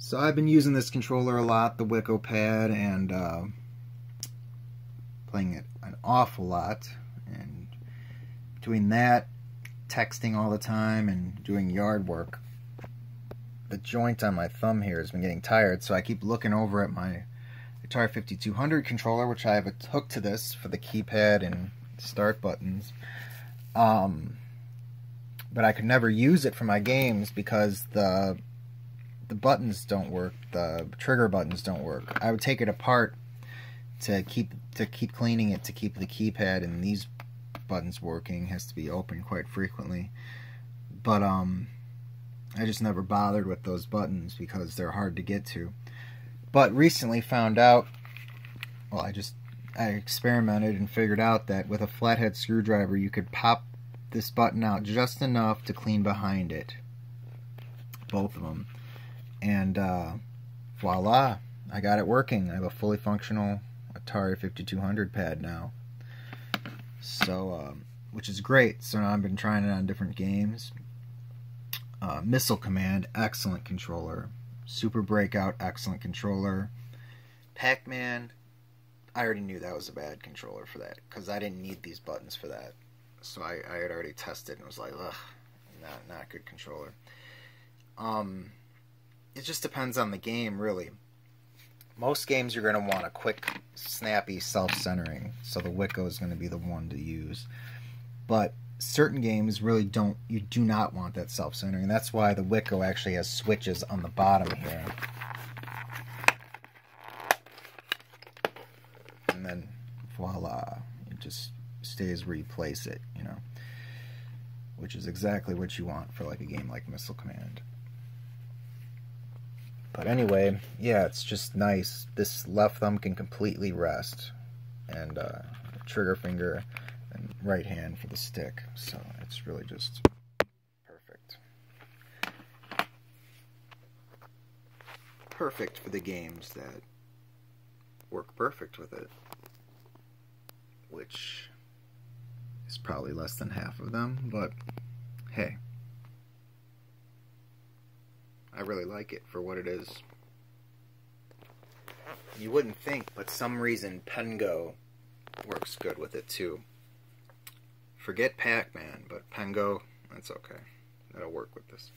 So I've been using this controller a lot, the Wico pad, and uh, playing it an awful lot. And between that, texting all the time, and doing yard work, the joint on my thumb here has been getting tired, so I keep looking over at my Atari 5200 controller, which I have hooked to this for the keypad and start buttons. Um, but I could never use it for my games because the the buttons don't work, the trigger buttons don't work. I would take it apart to keep to keep cleaning it to keep the keypad and these buttons working has to be open quite frequently. But um I just never bothered with those buttons because they're hard to get to. But recently found out well I just I experimented and figured out that with a flathead screwdriver you could pop this button out just enough to clean behind it. Both of them and uh, voila, I got it working. I have a fully functional Atari 5200 pad now. So, um, which is great. So now I've been trying it on different games. Uh, Missile Command, excellent controller. Super Breakout, excellent controller. Pac-Man, I already knew that was a bad controller for that because I didn't need these buttons for that. So I, I had already tested and was like, ugh, not not good controller. Um, it just depends on the game, really. Most games you're going to want a quick, snappy self-centering, so the Wico is going to be the one to use. But certain games really don't, you do not want that self-centering. That's why the Wico actually has switches on the bottom here. And then, voila, it just stays where you place it, you know. Which is exactly what you want for like a game like Missile Command. But anyway, yeah, it's just nice. This left thumb can completely rest. And uh, trigger finger and right hand for the stick. So it's really just perfect. Perfect for the games that work perfect with it. Which is probably less than half of them, but hey. I really like it for what it is. You wouldn't think, but some reason Pengo works good with it too. Forget Pac-Man, but Pengo, that's okay. That'll work with this.